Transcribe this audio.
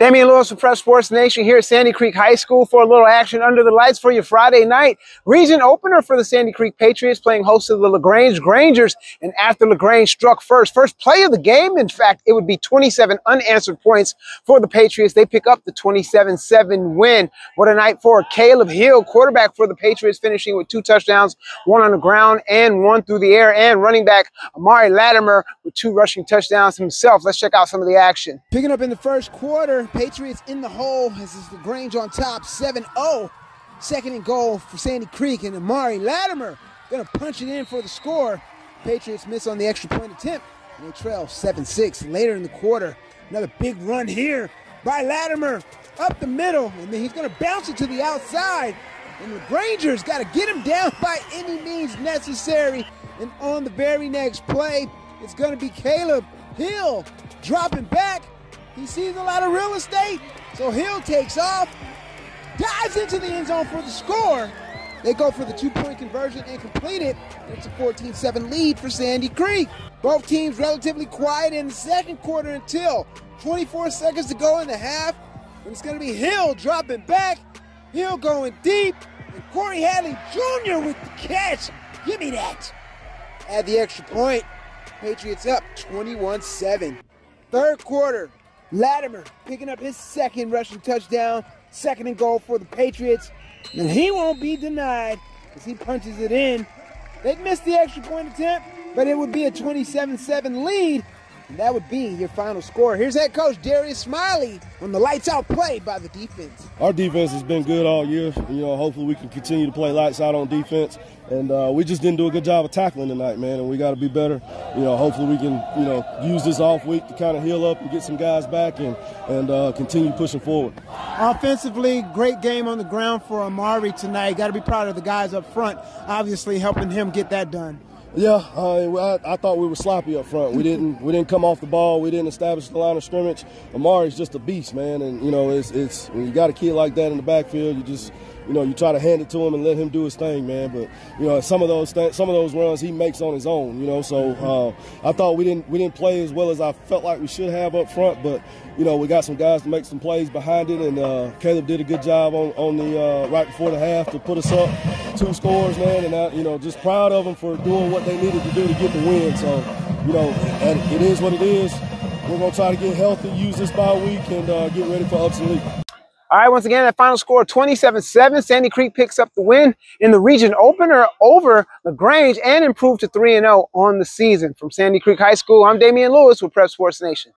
Damian Lewis with Prep Sports Nation here at Sandy Creek High School for a little action under the lights for your Friday night. Region opener for the Sandy Creek Patriots playing host to the LaGrange Grangers. And after LaGrange struck first, first play of the game, in fact, it would be 27 unanswered points for the Patriots. They pick up the 27-7 win. What a night for Caleb Hill, quarterback for the Patriots, finishing with two touchdowns, one on the ground and one through the air. And running back Amari Latimer with two rushing touchdowns himself. Let's check out some of the action. Picking up in the first quarter, Patriots in the hole. This is LaGrange on top, 7-0. Second and goal for Sandy Creek, and Amari Latimer gonna punch it in for the score. Patriots miss on the extra point attempt, and they trail 7-6. Later in the quarter, another big run here by Latimer up the middle, and then he's gonna bounce it to the outside. And the Grangers got to get him down by any means necessary. And on the very next play, it's going to be Caleb Hill dropping back he sees a lot of real estate, so Hill takes off, dives into the end zone for the score. They go for the two-point conversion and complete it. It's a 14-7 lead for Sandy Creek. Both teams relatively quiet in the second quarter until 24 seconds to go in the half. And it's going to be Hill dropping back, Hill going deep, and Corey Hadley Jr. with the catch. Give me that. Add the extra point, Patriots up 21-7. Third quarter, Latimer picking up his second rushing touchdown, second and goal for the Patriots. And he won't be denied as he punches it in. They'd missed the extra point attempt, but it would be a 27-7 lead. And that would be your final score. Here's head coach Darius Smiley on the lights out play by the defense. Our defense has been good all year. You know, hopefully we can continue to play lights out on defense. And uh, we just didn't do a good job of tackling tonight, man. And we got to be better. You know, hopefully we can, you know, use this off week to kind of heal up and get some guys back and and uh, continue pushing forward. Offensively, great game on the ground for Amari tonight. Got to be proud of the guys up front, obviously helping him get that done. Yeah, uh, I, I, thought we were sloppy up front. We didn't we didn't come off the ball. We didn't establish the line of scrimmage. Amari's just a beast, man, and you know it's it's when you got a kid like that in the backfield, you just you know, you try to hand it to him and let him do his thing, man. But you know, some of those th- some of those runs he makes on his own, you know. So uh, I thought we didn't we didn't play as well as I felt like we should have up front, but you know, we got some guys to make some plays behind it, and uh, Caleb did a good job on on the uh, right before the half to put us up two scores, man. And I, you know, just proud of them for doing what they needed to do to get the win. So you know, and it is what it is. We're gonna try to get healthy, use this bye week, and uh, get ready for Upson-Lee. All right, once again, that final score 27-7. Sandy Creek picks up the win in the region opener over LaGrange and improved to 3-0 on the season. From Sandy Creek High School, I'm Damian Lewis with Prep Sports Nation.